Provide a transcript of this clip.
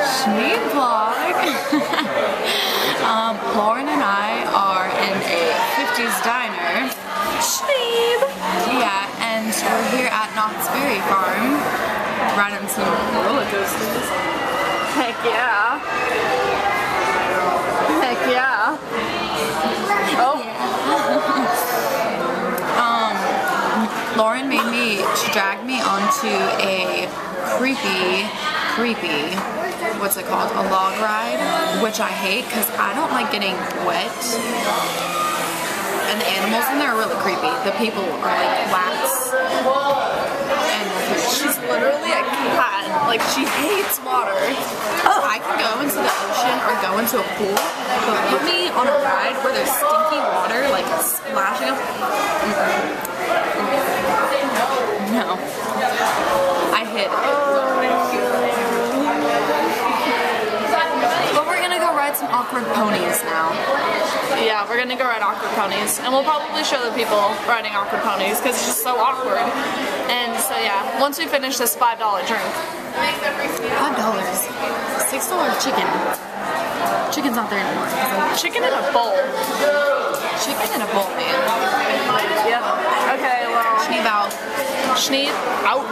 Schneeb vlog. um, Lauren and I are in a 50s diner. Schneeb. Yeah, and we're here at Knott's Berry Farm, riding some roller coasters. Heck yeah. Heck yeah. Oh, um, Lauren made me, she dragged me onto a creepy, creepy, what's it called, a log ride, which I hate because I don't like getting wet. And the animals in there are really creepy. The people are like wax. And she's literally a cat. Like she hates water. I can go into the ocean or go into a pool, but put me on a ride where there's stinky water like splashing up. -mm. No. I hid But we're gonna go ride some awkward ponies now. Yeah, we're gonna go ride awkward ponies. And we'll probably show the people riding awkward ponies because it's just so awkward. And so yeah, once we finish this $5 drink. $5? $6 chicken. Chicken's not there anymore. Chicken in a bowl. Chicken in a bowl, man. Yeah. Okay, well. Schneeb out. Schneeb out.